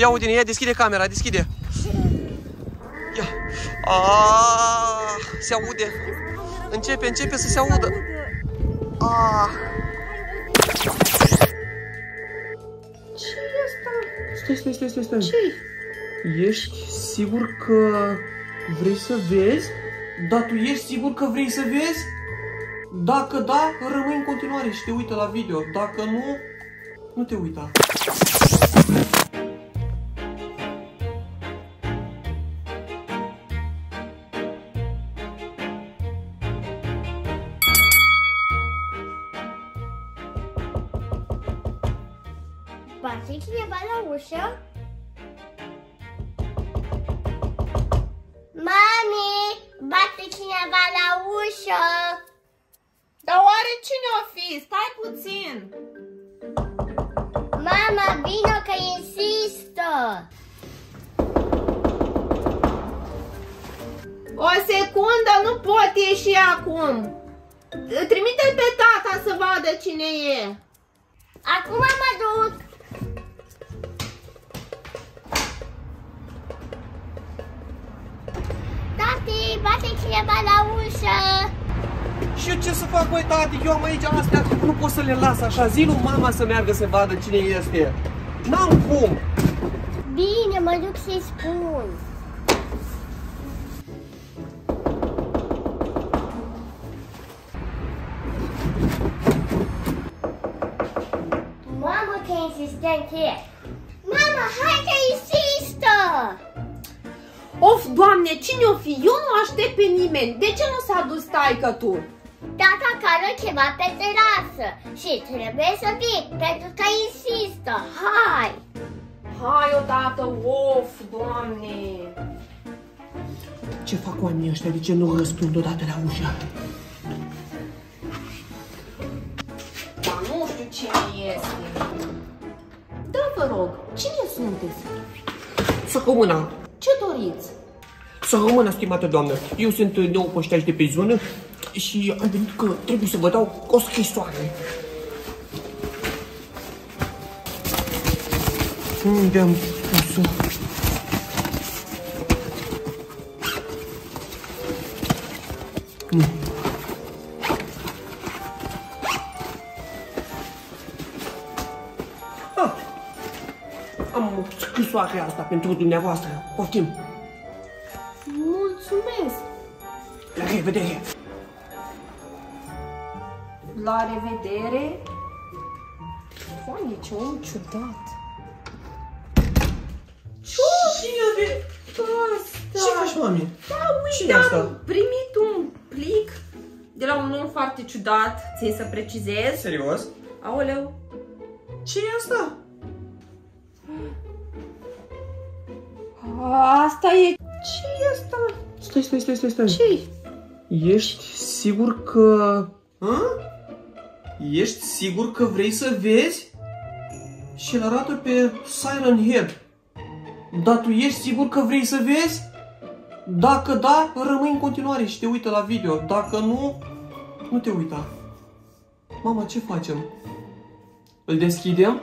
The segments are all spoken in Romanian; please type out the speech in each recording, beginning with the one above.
Ia uite, ia deschide camera, deschide. Ia. Ah, se aude. Începe, începe să se audă. Ah. ce e asta? Stai, stai, stai, stai, stai. ce Ești sigur că vrei să vezi? Da, tu ești sigur că vrei să vezi? Dacă da, rămâi în continuare și te uită la video. Dacă nu, nu te uita. Cineva la ușă? Mami, bate cineva la ușă! Dar oare cine o fi? Stai puțin. Mama, vino că insistă! O secundă, nu pot ieși acum. Trimite pe tata să vadă cine e. Acum mă duc! Bate cineva la ușă! Și eu ce să fac, băi, tati? Eu am aici astea, nu pot să le las așa. Zi lui mama să meargă să vadă cine este. N-am cum. Bine, mă duc să-i spun. Mamă, că insistent e! Mama, hai că insistă! Of, doamne, cine o fi? Eu nu aștept pe nimeni. De ce nu s-a dus taică tu? Tata care ceva pe terasă și trebuie să vii pentru că insistă. Hai! Hai odată, of, doamne. Ce fac oamenii ăștia? De ce nu răspund odată la ușă? Dar nu știu cine este. Da, vă rog, cine sunteți? Să rămână. Ce doriți? Să rămână, stimată doamnă. Eu sunt nou poștaș de pe zonă și am venit că trebuie să vă dau o scrisoare. Unde am pus-o? Am scrisoarea asta pentru dumneavoastră. Poftim. Mulțumesc. La revedere! La revedere. Doamne, ce om ciudat. Cine de... Asta. Ce faci, mami? Da, Ce uite, e asta? am primit un plic de la un om foarte ciudat, țin să precizez. Serios? Aoleu, ce e asta? Asta e... ce e asta? Stai, stai, stai, stai, stai. ce Ești sigur că... Hă? Ești sigur că vrei să vezi? Și îl arată pe Siren Head. Dar tu ești sigur că vrei să vezi? Dacă da, rămâi în continuare și te uită la video. Dacă nu, nu te uita. Mama, ce facem? Îl deschidem?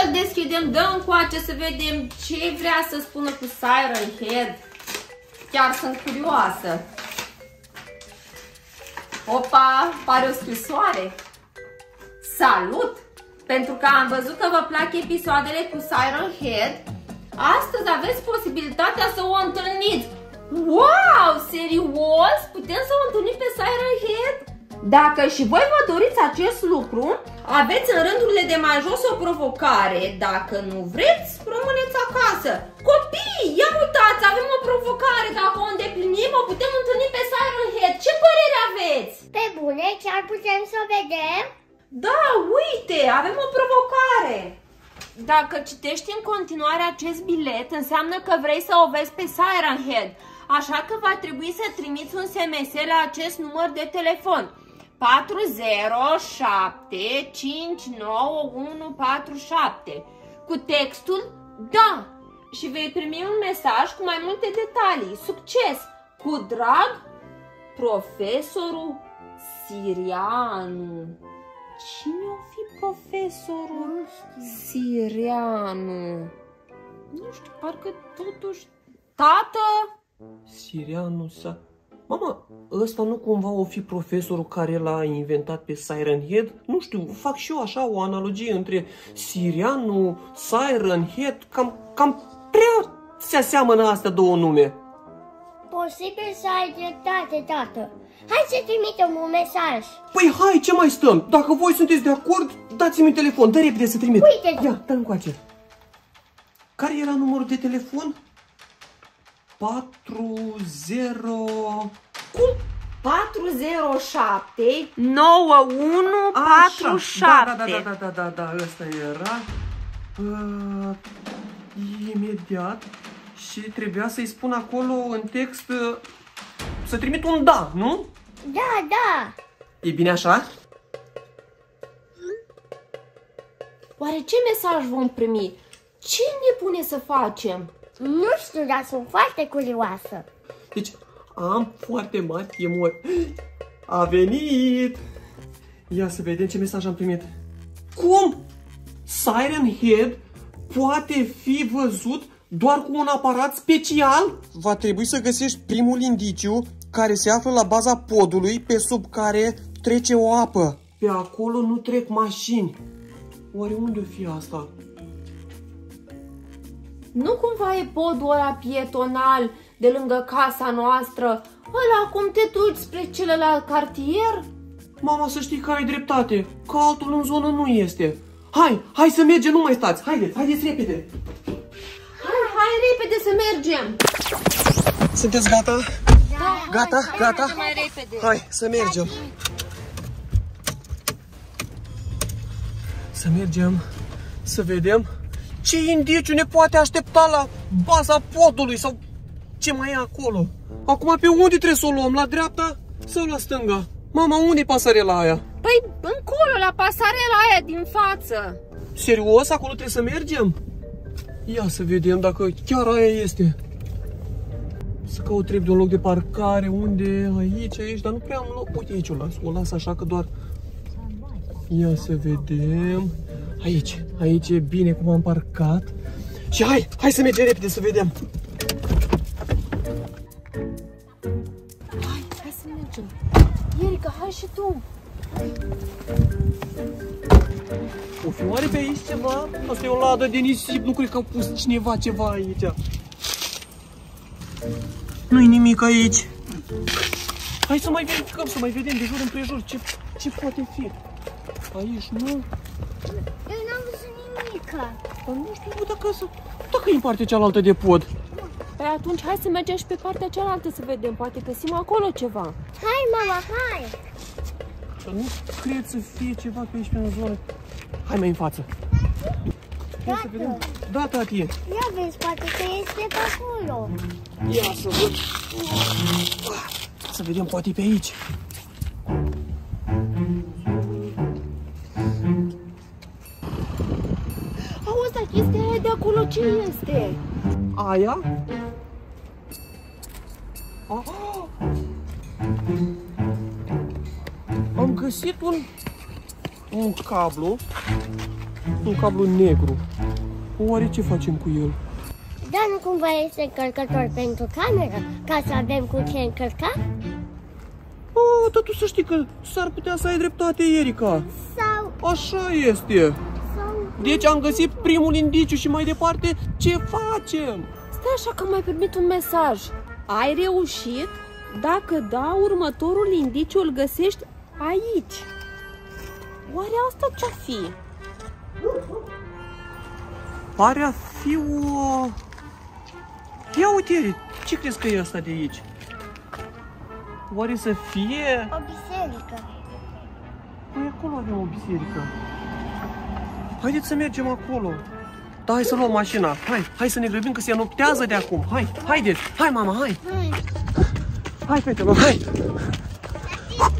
Da, normal că îl deschidem, dăm coace să vedem ce vrea să spună cu Siren Head. Chiar sunt curioasă. Opa, pare o scrisoare. Salut! Pentru că am văzut că vă plac episoadele cu Siren Head, astăzi aveți posibilitatea să o întâlniți. Wow, serios? Putem să o întâlnim pe Siren Head? Dacă și voi vă doriți acest lucru, aveți în rândurile de mai jos o provocare. Dacă nu vreți, rămâneți acasă. Copii, ia uitați, avem o provocare. Dacă o îndeplinim, o putem întâlni pe Siren Head. Ce părere aveți? Pe bune, chiar putem să vedem? Da, uite, avem o provocare. Dacă citești în continuare acest bilet, înseamnă că vrei să o vezi pe Siren Head. Așa că va trebui să trimiți un SMS la acest număr de telefon. 407591147 cu textul Da și vei primi un mesaj cu mai multe detalii. Succes! Cu drag, profesorul Sirianu. Cine o fi profesorul Sirianu? Nu știu, parcă totuși... Tată! Sirianul sa... Mama, ăsta nu cumva o fi profesorul care l-a inventat pe Siren Head? Nu știu, fac și eu așa o analogie între Sirianul, Siren Head, cam, cam prea se aseamănă astea două nume. Posibil să ai dreptate, tată. Hai să trimitem un mesaj. Păi hai, ce mai stăm? Dacă voi sunteți de acord, dați-mi telefon, dă repede să trimit. Uite. Ia, dă încoace. Care era numărul de telefon? 40... Cum? 407 9147 Așa, da, da, da, da, da, da, da, ăsta era. Uh, imediat. Și trebuia să-i spun acolo în text uh, să trimit un da, nu? Da, da. E bine așa? Oare ce mesaj vom primi? Ce ne pune să facem? Nu știu, dar sunt foarte curioasă. Deci am foarte mari temori. A venit! Ia să vedem ce mesaj am primit. Cum? Siren Head poate fi văzut doar cu un aparat special? Va trebui să găsești primul indiciu care se află la baza podului pe sub care trece o apă. Pe acolo nu trec mașini. Oare unde o fi asta? Nu cumva e podul ăla pietonal de lângă casa noastră? Ăla cum te duci spre celălalt cartier? Mama, să știi că ai dreptate, că altul în zonă nu este. Hai, hai să mergem, nu mai stați. Haideți, haideți repede. Hai, hai repede să mergem! Sunteți gata? Da. Gata? Gata? Mai repede! Hai, să mergem. Să mergem, să vedem ce indiciu ne poate aștepta la baza podului sau ce mai e acolo. Acum pe unde trebuie să o luăm? La dreapta sau la stânga? Mama, unde e pasarela aia? Păi încolo, la pasarela aia din față! Serios? Acolo trebuie să mergem? Ia să vedem dacă chiar aia este. Să caut trebuie de un loc de parcare, unde, aici, aici, dar nu prea am loc. Uite aici o las, o las așa că doar... Ia să vedem. Aici, aici e bine cum am parcat. Și hai, hai să mergem repede să vedem. Hai, hai să mergem! Erica, hai și tu! O fi oare pe aici ceva? Asta e o ladă de nisip, nu cred că a pus cineva ceva aici. Nu-i nimic aici. Hai să mai verificăm, să mai vedem de jur împrejur ce, ce poate fi. Aici nu, Eu n-am văzut nimic. dar nu știu bă, dacă, să, dacă e în partea cealaltă de pod. Păi atunci hai să mergem și pe partea cealaltă să vedem, poate găsim acolo ceva. Hai, mama, hai. Dar nu cred să fie ceva pe aici pe în zonă. Hai mai în față. Ia să vedem. Da, tati. Ia vezi, poate că este pe acolo. Ia să văd. Să vedem, poate e pe aici. Acolo ce este? Aia? Ah! Am găsit un, un cablu, un cablu negru. Oare ce facem cu el? Dar nu cumva este încărcător pentru cameră, ca să avem cu ce încărca? Oh, dar tu să știi că s-ar putea să ai dreptate, Erica. Sau, Așa este. Sau... Deci am găsit primul indiciu și mai departe ce facem? Stai așa că am mai primit un mesaj. Ai reușit? Dacă da, următorul indiciu îl găsești aici. Oare asta ce-a fi? Pare a fi o... Ia uite, Eri, ce crezi că e asta de aici? Oare să fie... O biserică. Păi acolo avem o biserică. Haideți să mergem acolo. Da, hai să luăm mașina. Hai, hai să ne grăbim că se noptează de acum. Hai, haideți. Hai, mama, hai. Hai. Hai, fetelor, hai.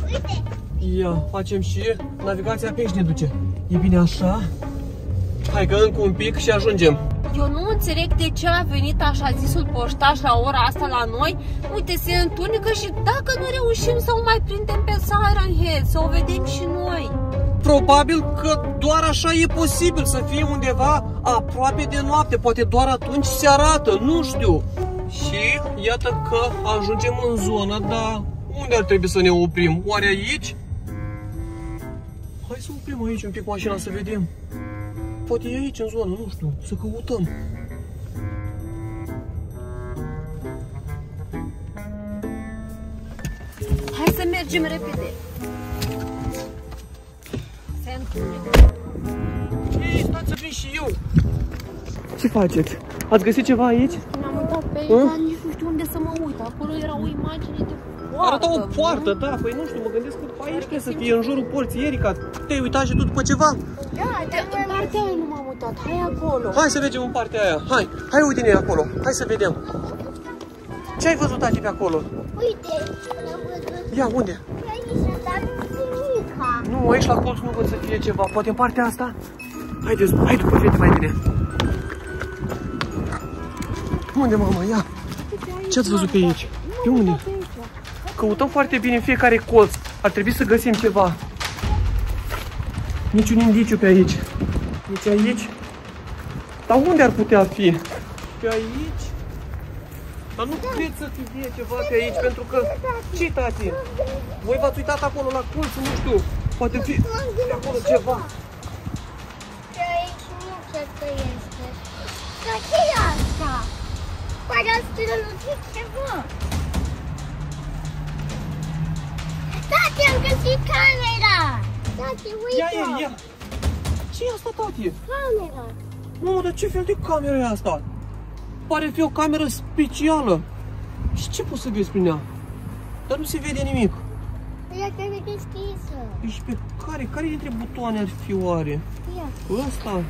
Uite, Ia, facem și navigația pe aici ne duce. E bine așa? Hai că încă un pic și ajungem. Eu nu înțeleg de ce a venit așa zisul poștaș la ora asta la noi. Uite, se întunecă și dacă nu reușim să o mai prindem pe Siren Head, să o vedem și noi. Probabil că doar așa e posibil să fie undeva aproape de noapte. Poate doar atunci se arată, nu știu. Și iată că ajungem în zonă, dar unde ar trebui să ne oprim? Oare aici? Hai să oprim aici un pic mașina să vedem. Poate e aici în zonă, nu știu, să căutăm. Hai să mergem repede. Se întunecă. Ei, stați să vin și eu. Ce faceți? Ați găsit ceva aici? M-am uitat pe Hă? ea, dar nici nu știu unde să mă uit. Acolo era o imagine de poartă. Arăta o poartă, da, păi nu știu, mă gândesc că pe aici trebuie să fie, în jurul porții. Erica, te-ai uitat și tu după ceva? Da, De, în partea aia nu m-am uitat. Hai acolo. Hai să mergem în partea aia. Hai, hai uite-ne acolo. Hai să vedem. Ce ai văzut tati pe acolo? Uite, am văzut Ia, unde? că aici, dar nu nimica. Nu, aici la colț nu văd să fie ceva. Poate în partea asta? Haideți, hai după fete mai bine. Unde, mama? Ia. Ce ați văzut pe aici? Pe unde? Căutăm foarte bine în fiecare colț. Ar trebui să găsim ceva. Niciun indiciu pe aici. Nici aici. Dar unde ar putea fi? Pe aici? Dar nu cred să fie ceva pe aici, pentru că... ce tati? Voi v-ați uitat acolo la colț, nu știu. Poate fi pe acolo ceva. Și aici nu cred că este. Dar ce e asta? Pare a strălucit ceva. Tati, am găsit camera! Tati, uite! Ia, ia, ia. ce e asta, tati? Camera! Mamă, dar ce fel de cameră e asta? Pare fi o cameră specială. Și ce poți să vezi prin ea? Dar nu se vede nimic. Ea trebuie deschisă. Deci pe care? Care dintre butoane ar fi oare? Ia, Ăsta?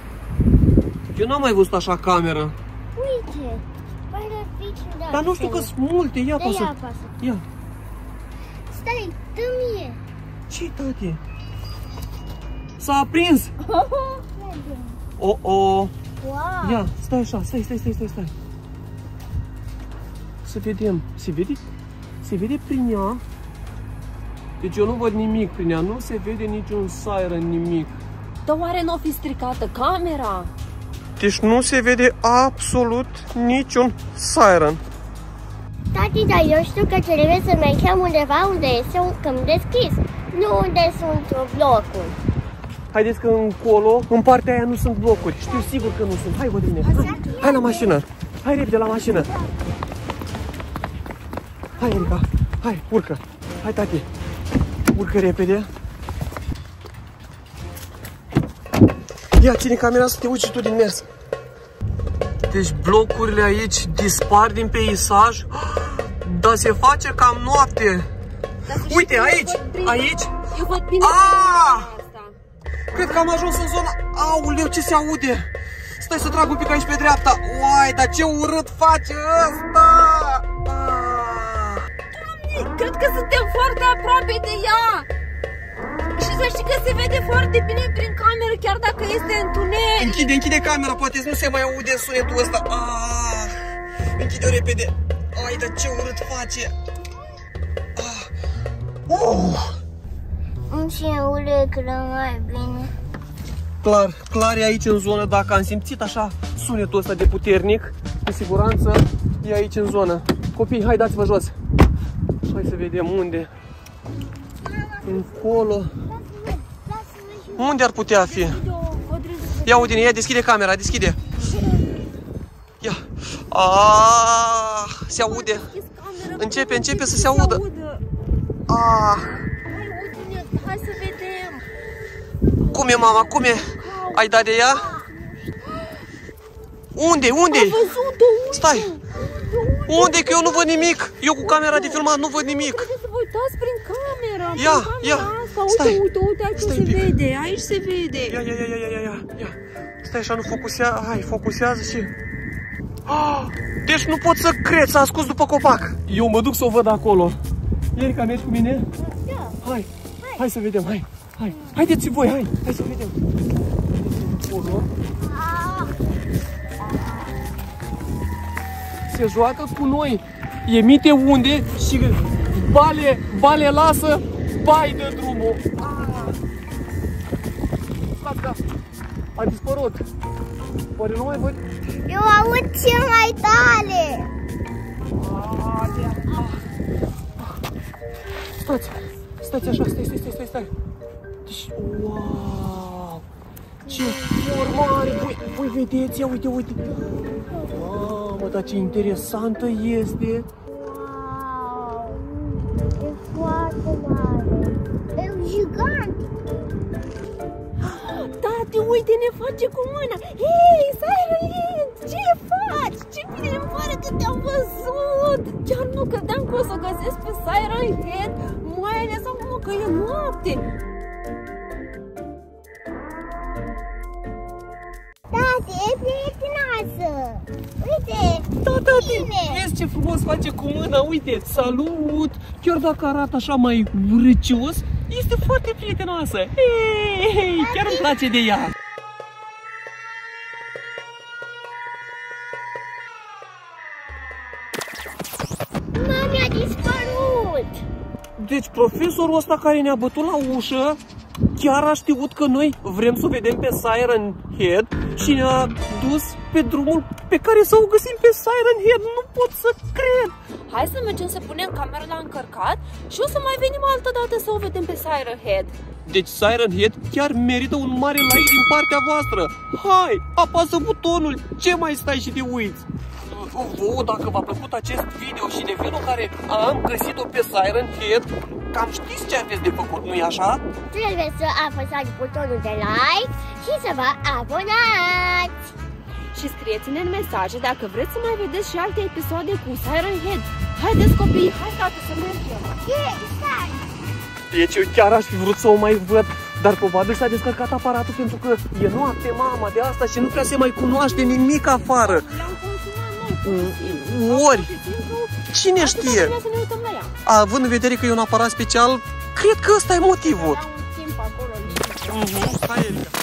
Eu n-am mai văzut așa cameră. uite! Pare a fi ciudat. Dar nu știu că sunt multe. Ia, Da, pasă. ia apasă. Ia. Stai, dă mie! ce tati? S-a aprins. O, o. Wow! Ia, stai așa, stai, stai, stai, stai, stai. Să vedem. Se vede? Se vede prin ea. Deci eu nu văd nimic prin ea. Nu se vede niciun siren, nimic. Dar oare nu o fi stricată camera? Deci nu se vede absolut niciun siren. Tati, dar eu știu că trebuie să mergem undeva unde este un câmp deschis, nu unde sunt blocuri. Haideți că încolo, în partea aia nu sunt blocuri. Știu sigur că nu sunt. Hai, Vădine. Hai, hai la mașină. Hai repede la mașină. Hai, Erica. Hai, urcă. Hai, tati. Urcă repede. Ia, ține camera să te uiți și tu din mers. Deci blocurile aici dispar din peisaj, dar se face cam noapte. Dar să știi Uite, că eu aici, văd prin- aici. Eu văd bine Ah! prin asta. Cred că am ajuns în zona... Auleu, ce se aude? Stai să trag un pic aici pe dreapta. Uai, dar ce urât face ăsta! Ah. Cred că suntem foarte aproape de ea. Și să știi că se vede foarte bine prin cameră, chiar dacă este întuneric. Închide, închide camera, poate nu se mai aude sunetul ăsta. Ah. Închide-o repede. Ai, dar ce urât face! Ah. Uh. Îmi și urechiile mai bine. Clar, clar e aici în zonă, dacă am simțit așa sunetul ăsta de puternic, cu siguranță e aici în zonă. Copii, hai dați-vă jos. Hai să vedem unde. Încolo. Lasă-mă și Unde ar putea fi? Ia uite ia deschide camera, deschide. Ia. Ah, se aude. Începe, începe să se audă. Ah, Hai, uite, hai să vedem. cum e mama, cum e? Ai dat de ea? Unde, unde? Văzut-o, Stai! Unde? Că eu nu văd nimic! Eu cu camera de filmat nu văd nimic! Trebuie să vă uitați prin camera. Ia, prin camera ia, Asta. Uite, stai. uite, uite, aici Stai se un pic. vede. Aici se vede. Ia, ia, ia, ia, ia, ia, ia. Stai așa, nu focusează. Hai, focusează și... Ah, deci nu pot să cred, s-a ascuns după copac. Eu mă duc să o văd acolo. Erica, mergi cu mine? Da. Hai, hai să vedem, hai. Hai, haideți voi, hai, hai să vedem. Haideți acolo. Se joacă cu noi. Emite unde și bale, bale lasă, bai de drumul. Ah. A dispărut. Oare nu mai văd? Eu aud ce mai tare. Stați, stați așa, stai, stai, stai, stai, stai. Deci, wow! Ce formare! Voi, voi vedeți, ia uite, uite. Mamă, dar ce interesantă este. Wow. E foarte mare. E un gigant. Tati, uite, ne face cu mâna. Hei, Siren Head, ce faci? Ce bine îmi pare că te-am văzut. Chiar nu credeam că o să găsesc pe Siren Head, mai ales acum că e noapte. Tati, e prietenoasă. Uite, Da, tati, Bine. vezi ce frumos face cu mâna, uite, salut! Chiar dacă arată așa mai vrăcios, este foarte prietenoasă. Hei, hei, chiar îmi place de ea. mami a dispărut. Deci profesorul ăsta care ne-a bătut la ușă chiar a știut că noi vrem să o vedem pe Siren Head și ne-a dus pe drumul pe care să o găsim pe Siren Head. Nu pot să cred! Hai să mergem să punem camera la încărcat și o să mai venim altă dată să o vedem pe Siren Head. Deci Siren Head chiar merită un mare like din partea voastră. Hai, apasă butonul, ce mai stai și te uiți? Vouă, dacă v-a plăcut acest video și de felul care am găsit-o pe Siren Head, cam știți ce aveți de făcut, nu-i așa? Trebuie să apăsați butonul de like și să vă abonați. Și scrieți-ne în mesaje dacă vreți să mai vedeți și alte episoade cu Siren Head. Haideți copii, hai tată să mergem. Exact. Deci eu chiar aș fi vrut să o mai văd, dar probabil s-a descărcat aparatul pentru că e noapte mama de asta și nu prea se mai cunoaște nimic afară. Ori. Pur și simplu, Cine atâta știe? vremea să ne uităm la ea. Având în vedere că e un aparat special, cred că ăsta e motivul. Era un timp acolo. Mhm, Hai, Erica.